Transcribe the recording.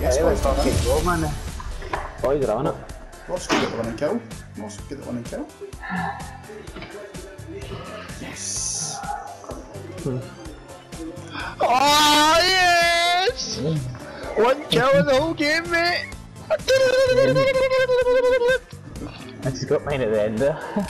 Yes, yeah, eh. guys, fucking go, man. you're on it. Ross get the winning kill. Ross get the winning kill. Yes. Oh yes! One kill in the whole game, mate. I just got mine at the end there.